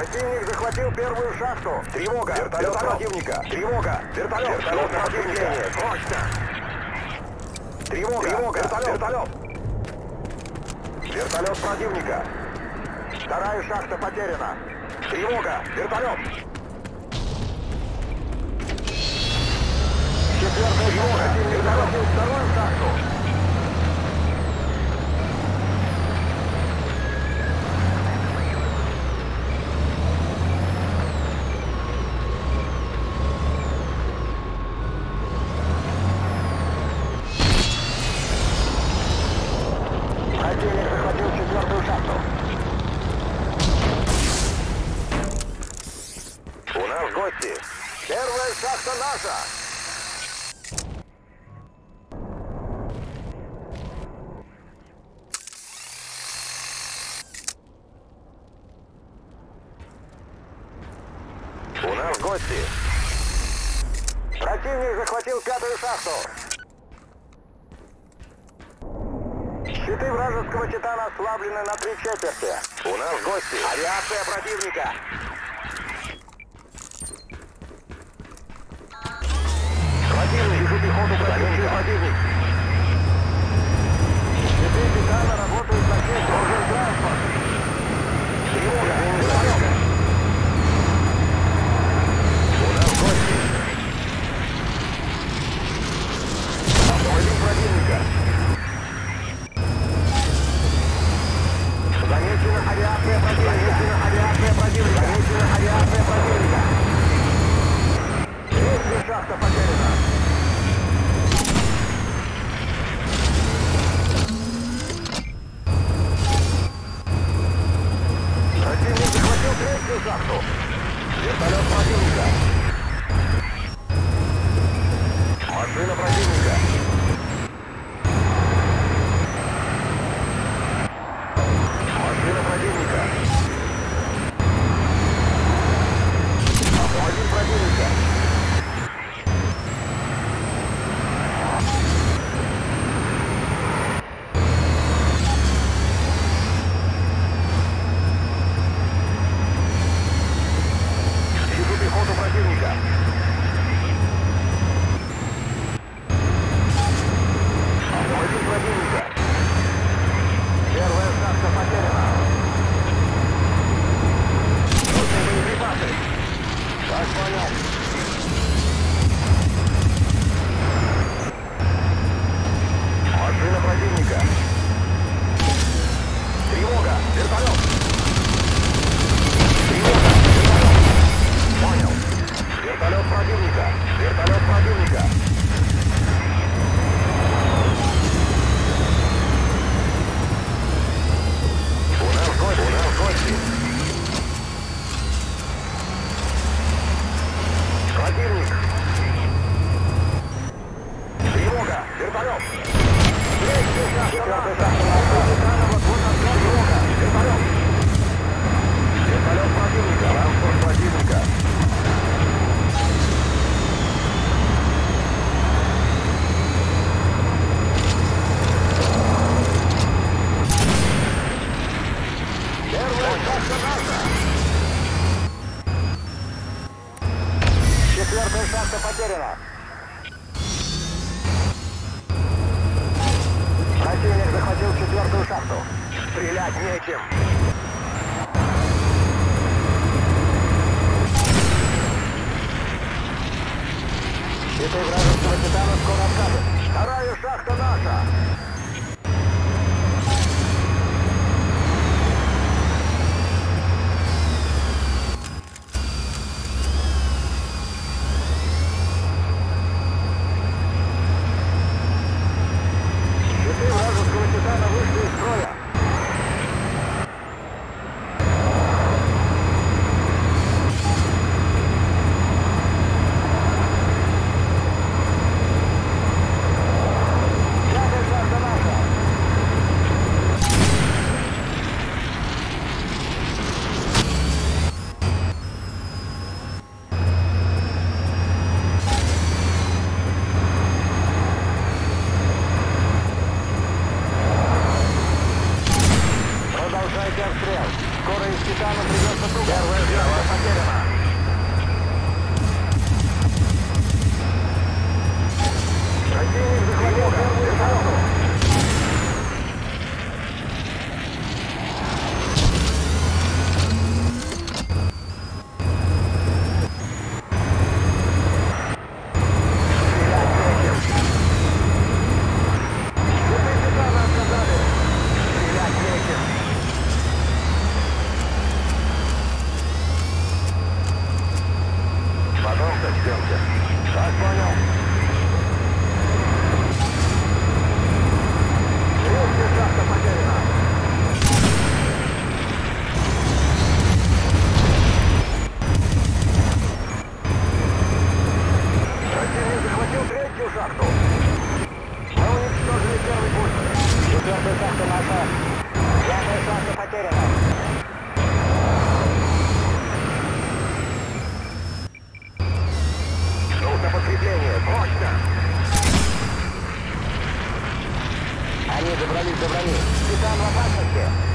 Противник захватил первую шахту. Тревога. Вертолет противника. Тревога. Вертолет. Вертолет противника. Срочно. Тревога. Тревога. Вертолет. Вертолет. Вертолет противника. Вторая шахта потеряна. Тревога. Вертолет. Четвертая тревога. Вертолет вторую шахту. гости. Противник захватил шахту. Щиты вражеского титана ослаблены на три четверти. У нас гости. Авиация противника. Противник, вижу пехоту противника. противник. Щиты титана работают на честь оружия транспорт. Тревога. противника. Замечена авиация противника. Замечена авиация противника. Добрались, добрались. Капитан в опасности.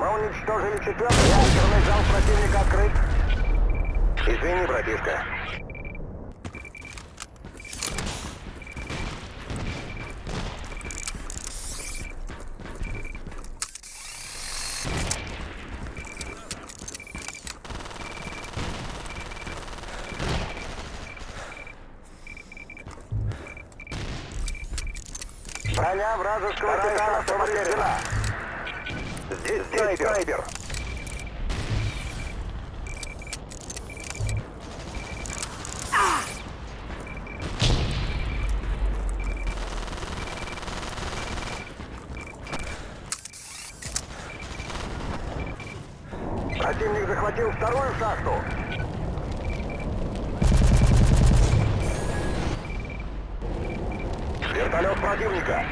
Мы уничтожили четвертый ядерный зал противника открыт. Извини, братишка. Броня вражеского титана повреждена. Здесь снайпер. снайпер. Противник захватил вторую шахту. Вертолет противника.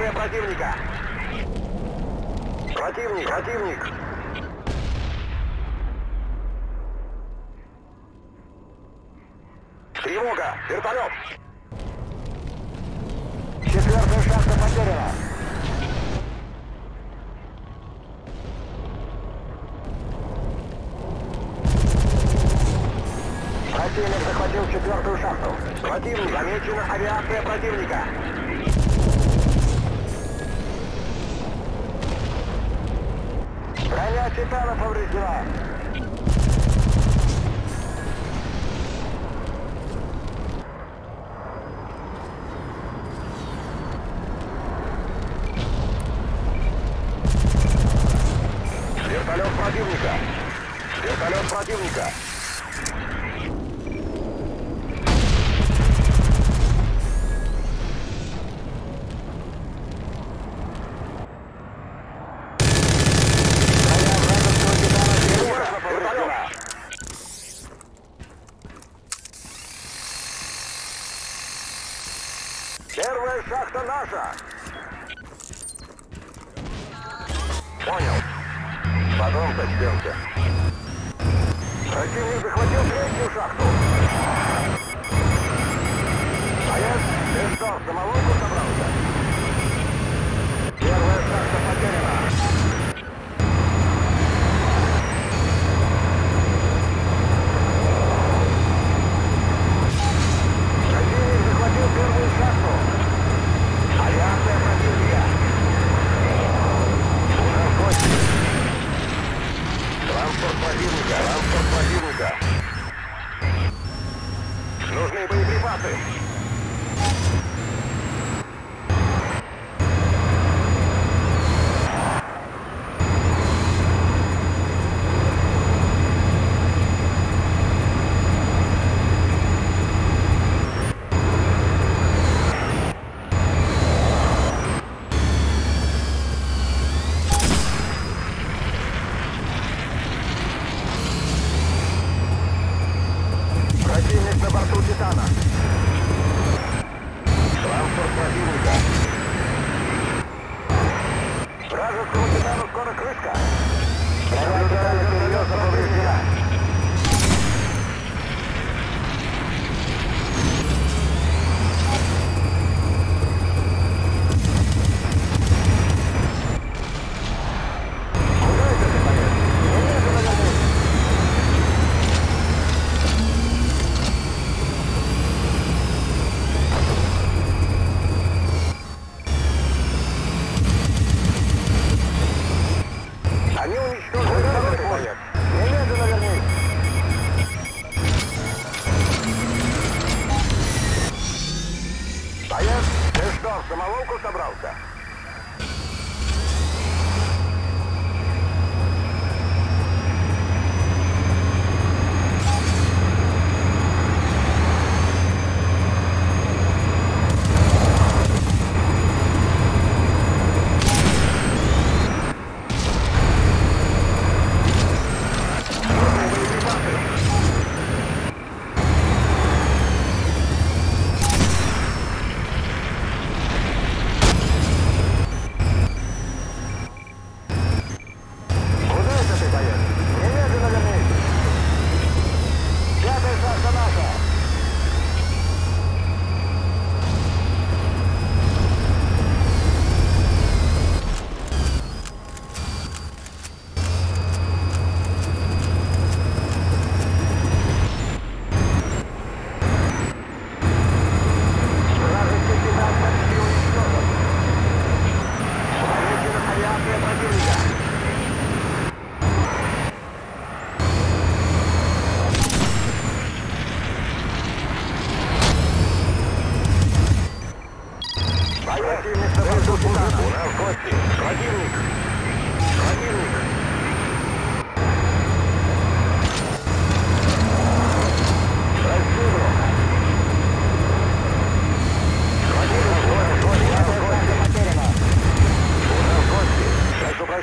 КП противника. Противник, противник. капитана повредила.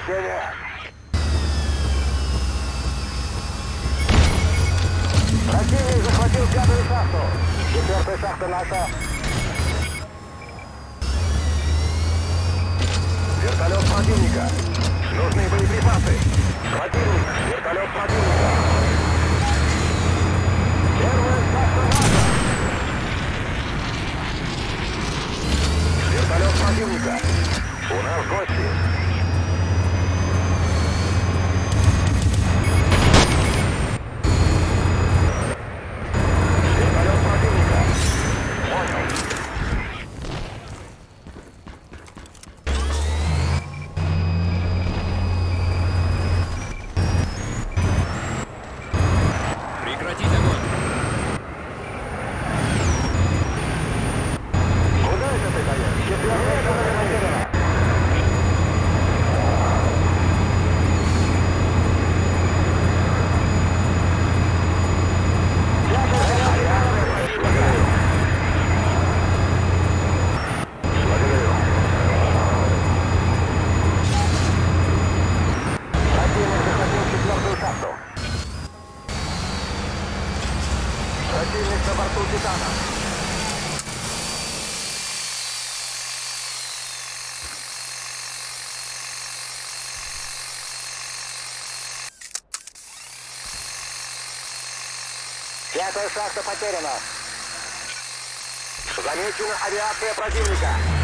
Сеня. Противник захватил пятую шахту. Четвертая шахта наша. Вертолет противника. Нужны боеприпасы. Противник. Вертолет противника. Первая шахта наша. Вертолет противника. У нас гости. Пятая шахта потеряна. Замечена авиация противника.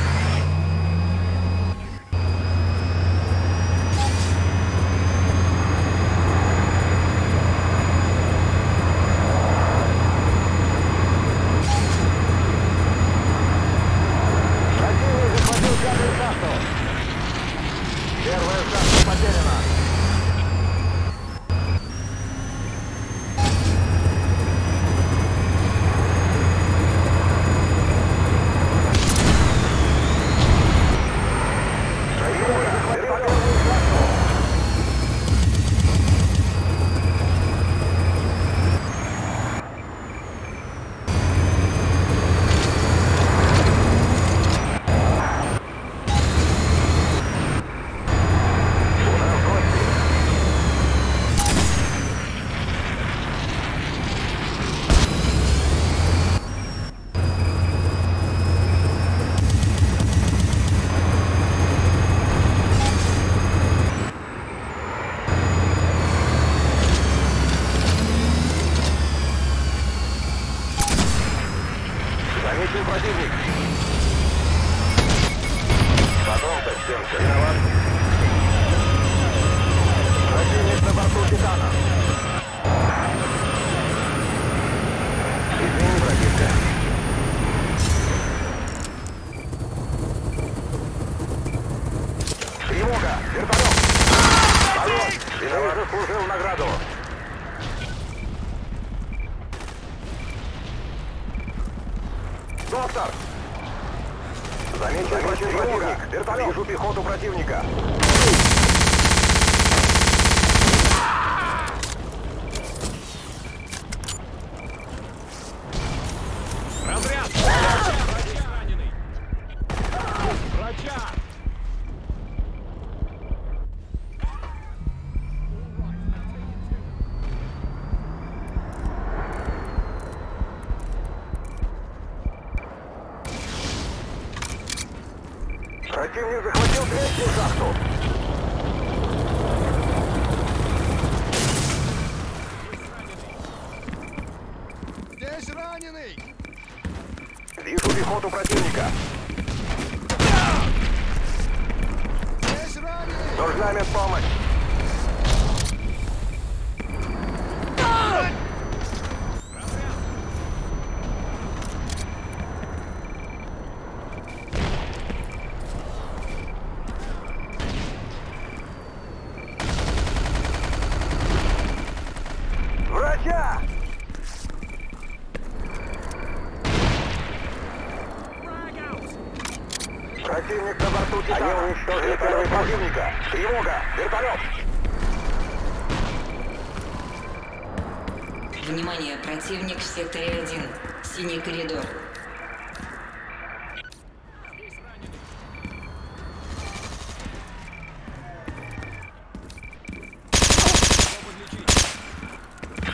в секторе 1. Синий коридор.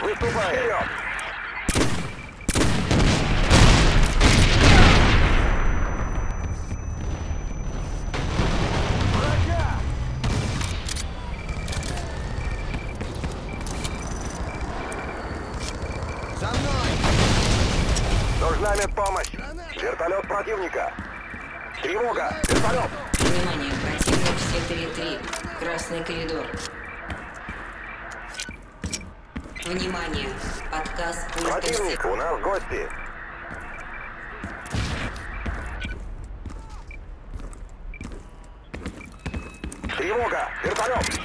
Выступаем! Внимание! Отказ. Противник, у нас гости! Тревога! Вертолет!